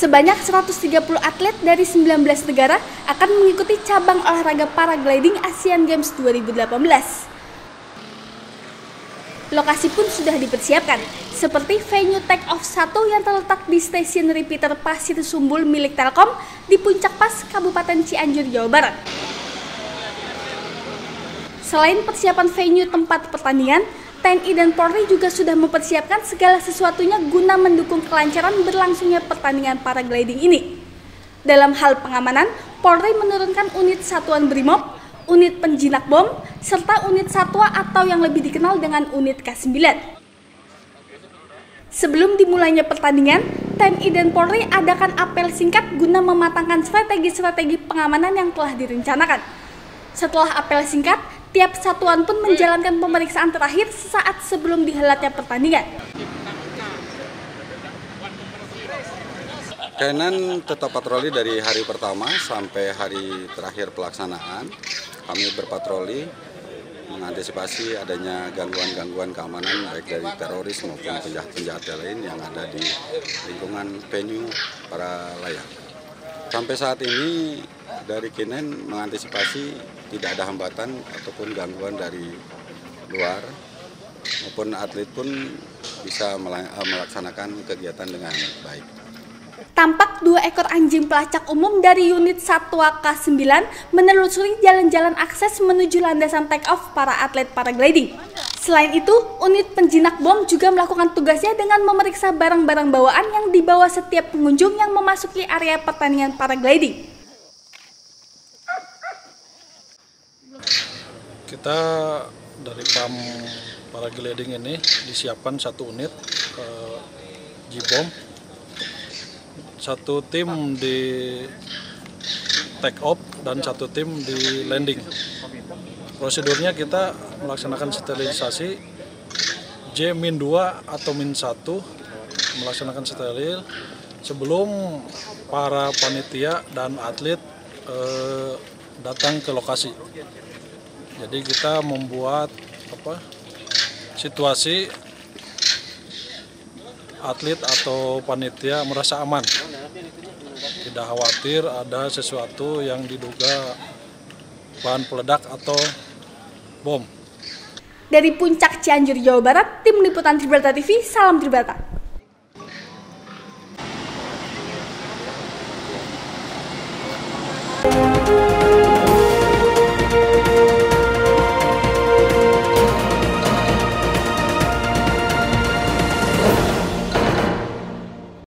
Sebanyak 130 atlet dari 19 negara akan mengikuti cabang olahraga paragliding Asian Games 2018. Lokasi pun sudah dipersiapkan, seperti venue take off 1 yang terletak di stasiun repeater Pasir Sumbul milik Telkom di Puncak Pas, Kabupaten Cianjur, Jawa Barat. Selain persiapan venue tempat pertandingan, TNI dan Polri juga sudah mempersiapkan segala sesuatunya guna mendukung kelancaran berlangsungnya pertandingan paragliding ini. Dalam hal pengamanan, Polri menurunkan unit satuan BRIMOB, unit penjinak bom, serta unit satwa atau yang lebih dikenal dengan unit K9. Sebelum dimulainya pertandingan, TNI dan Polri adakan apel singkat guna mematangkan strategi-strategi pengamanan yang telah direncanakan. Setelah apel singkat, Tiap satuan pun menjalankan pemeriksaan terakhir sesaat sebelum dihelatnya pertandingan. Kenan tetap patroli dari hari pertama sampai hari terakhir pelaksanaan. Kami berpatroli mengantisipasi adanya gangguan-gangguan keamanan baik dari teroris maupun penjahat-penjahat lain yang ada di lingkungan venue para layar. Sampai saat ini dari Kinen mengantisipasi tidak ada hambatan ataupun gangguan dari luar maupun atlet pun bisa eh, melaksanakan kegiatan dengan baik. Tampak dua ekor anjing pelacak umum dari unit Satwa K9 menelusuri jalan-jalan akses menuju landasan take off para atlet paragliding. Selain itu, unit penjinak bom juga melakukan tugasnya dengan memeriksa barang-barang bawaan yang dibawa setiap pengunjung yang memasuki area pertandingan paragliding. Kita dari PAM paragliding ini disiapkan satu unit uh, J-Bomb satu tim di take off dan satu tim di landing. Prosedurnya kita melaksanakan sterilisasi. J-2 atau min 1 melaksanakan steril. Sebelum para panitia dan atlet eh, datang ke lokasi jadi kita membuat apa situasi atlet atau panitia merasa aman. Tidak khawatir ada sesuatu yang diduga bahan peledak atau bom. Dari Puncak Cianjur, Jawa Barat, Tim Liputan Tribrata TV, salam Tribrata.